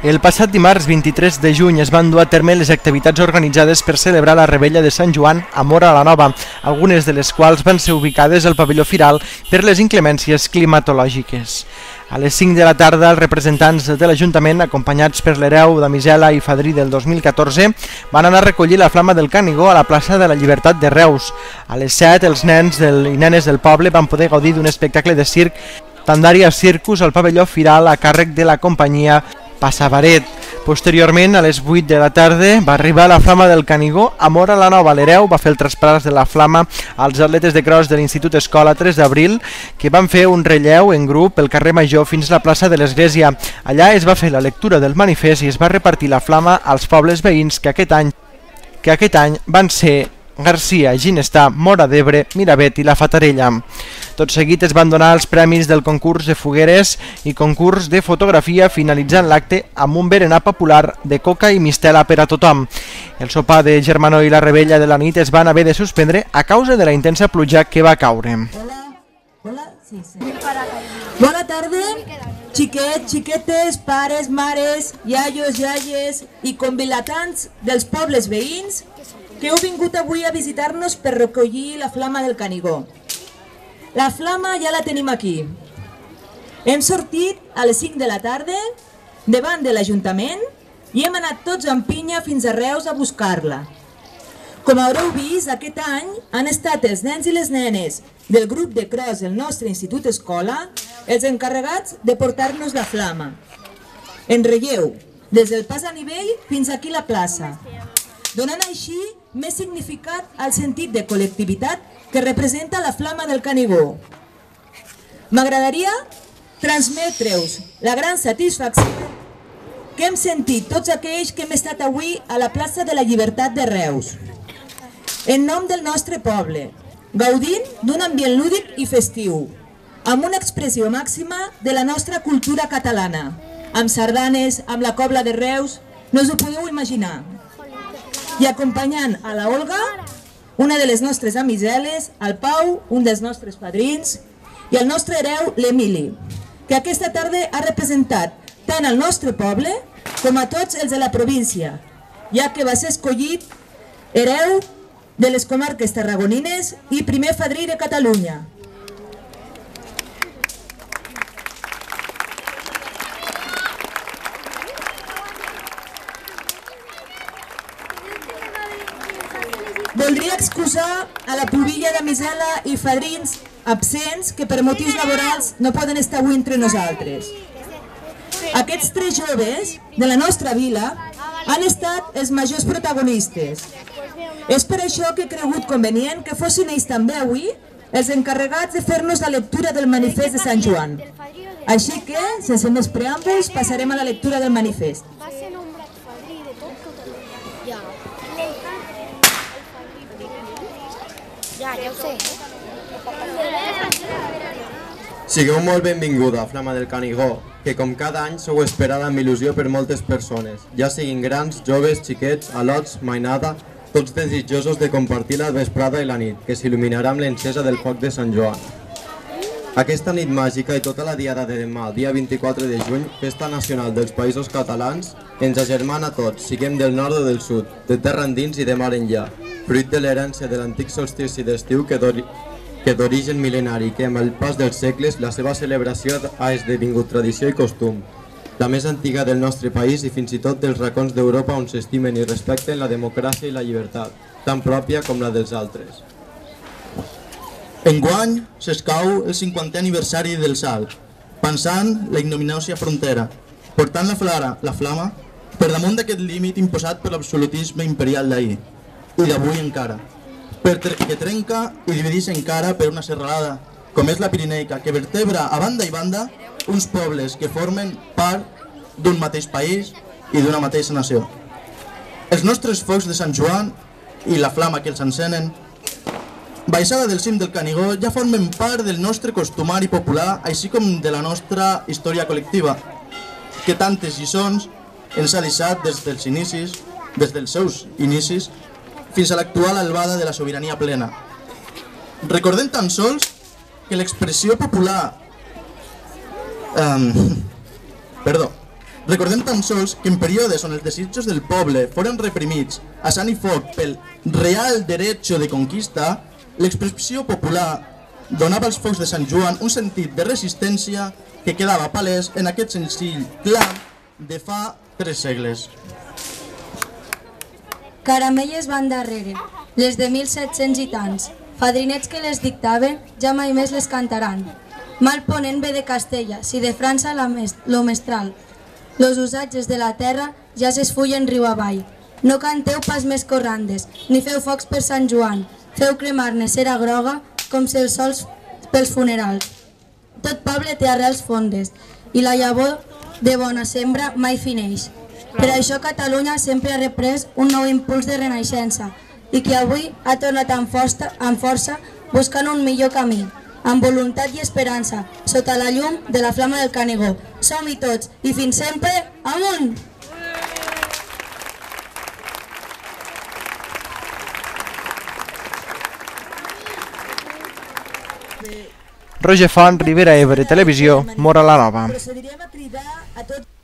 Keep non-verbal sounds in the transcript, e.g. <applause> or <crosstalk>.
El passat dimarts 23 de juny es van dur a terme les activitats organitzades per celebrar la rebella de Sant Joan a Mora la Nova, algunes de les quals van ser ubicades al pavelló Firal per les inclemències climatològiques. A les 5 de la tarda, els representants de l'Ajuntament, acompanyats per l'hereu de Misela i Fadrí del 2014, van anar a recollir la flama del Canigó a la plaça de la Llibertat de Reus. A les 7, els nens del, i nenes del poble van poder gaudir d'un espectacle de circ Tandària Circus al pavelló Firal a càrrec de la companyia Passavaret. Posteriorment, a les 8 de la tarda, va arribar la flama del Canigó a Mora la Nova. L'Hereu va fer el traspàs de la flama als atletes de cross de l'Institut Escola 3 d'abril, que van fer un relleu en grup pel carrer Major fins a la plaça de l'Església. Allà es va fer la lectura del manifest i es va repartir la flama als pobles veïns que aquest any que aquest any van ser Garcia, Ginestà, Mora d'Ebre, Miravet i la Fatarella. Tot seguit es van donar els premis del concurs de fogueres i concurs de fotografia finalitzant l'acte amb un berenar popular de coca i mistela per a tothom. El sopar de Germano i la rebella de la nit es van haver de suspendre a causa de la intensa pluja que va caure. Hola, hola, sí, sí. Bona tarda, xiquets, xiquetes, pares, mares, iaios, iaies i convilatants dels pobles veïns que heu vingut avui a visitar-nos per recollir la flama del Canigó. La flama ja la tenim aquí. Hem sortit a les 5 de la tarda davant de l'Ajuntament i hem anat tots en pinya fins a Reus a buscar-la. Com haureu vist, aquest any han estat els nens i les nenes del grup de cross del nostre Institut Escola els encarregats de portar-nos la flama. En relleu, des del pas a nivell fins aquí la plaça, donant així més significat al sentit de col·lectivitat que representa la flama del Canigó. M'agradaria transmetre-us la gran satisfacció que hem sentit tots aquells que hem estat avui a la plaça de la Llibertat de Reus. En nom del nostre poble, gaudint d'un ambient lúdic i festiu, amb una expressió màxima de la nostra cultura catalana, amb sardanes, amb la cobla de Reus, no us ho podeu imaginar. I acompanyant a la Olga, una de les nostres amiseles, al Pau, un dels nostres padrins, i el nostre hereu, l'Emili, que aquesta tarda ha representat tant el nostre poble com a tots els de la província, ja que va ser escollit hereu de les comarques tarragonines i primer fadrí de Catalunya. Voldria excusar a la pubilla de Misela i fadrins absents que per motius laborals no poden estar avui entre nosaltres. Aquests tres joves de la nostra vila han estat els majors protagonistes. És per això que he cregut convenient que fossin ells també avui els encarregats de fer-nos la lectura del manifest de Sant Joan. Així que, sense més preàmbuls, passarem a la lectura del manifest. Va ser nombrat fadrí de tot Catalunya. Ja. Ja, ja sé. Sigueu molt benvinguda, Flama del Canigó, que com cada any sou esperada amb il·lusió per moltes persones, ja siguin grans, joves, xiquets, alots, mainada, tots desitjosos de compartir la vesprada i la nit, que s'il·luminarà amb l'encesa del foc de Sant Joan. Aquesta nit màgica i tota la diada de demà, dia 24 de juny, festa nacional dels països catalans, ens agermana tots, siguem del nord o del sud, de terra endins i de mar enllà, fruit de l'herència de l'antic solstici d'estiu que que d'origen mil·lenari que amb el pas dels segles la seva celebració ha esdevingut tradició i costum, la més antiga del nostre país i fins i tot dels racons d'Europa on s'estimen i respecten la democràcia i la llibertat, tan pròpia com la dels altres. Enguany s'escau el 50è aniversari del salt, pensant la ignominiosa frontera, portant la, flara, la flama per damunt d'aquest límit imposat per l'absolutisme imperial d'ahir, i d'avui encara, per que trenca i divideix encara per una serralada, com és la Pirineica, que vertebra a banda i banda uns pobles que formen part d'un mateix país i d'una mateixa nació. Els nostres focs de Sant Joan i la flama que els encenen Baixada del cim del Canigó ja formen part del nostre costumari popular, així com de la nostra història col·lectiva, que tantes lliçons ens ha deixat des dels inicis, des dels seus inicis, fins a l'actual albada de la sobirania plena. Recordem tan sols que l'expressió popular... Um, <laughs> perdó. Recordem tan sols que en períodes on els desitjos del poble foren reprimits a sant i foc pel real derecho de conquista, l'expressió popular donava als focs de Sant Joan un sentit de resistència que quedava palès en aquest senzill clam de fa tres segles. Caramelles van darrere, les de 1.700 gitans, fadrinets que les dictaven, ja mai més les cantaran. Mal ponent ve de Castella, si de França la mes lo mestral. Los usatges de la terra ja s'esfullen riu avall. No canteu pas més corrandes, ni feu focs per Sant Joan, feu cremar-ne cera groga com si els sols pels funerals. Tot poble té arrels fondes i la llavor de bona sembra mai fineix. Per això Catalunya sempre ha reprès un nou impuls de renaixença i que avui ha tornat amb força, amb força buscant un millor camí, amb voluntat i esperança, sota la llum de la flama del Canigó. Som-hi tots i fins sempre, amunt! Roger Font, Rivera Ebre, Televisió, Mora la Nova. Procedirem a cridar a tots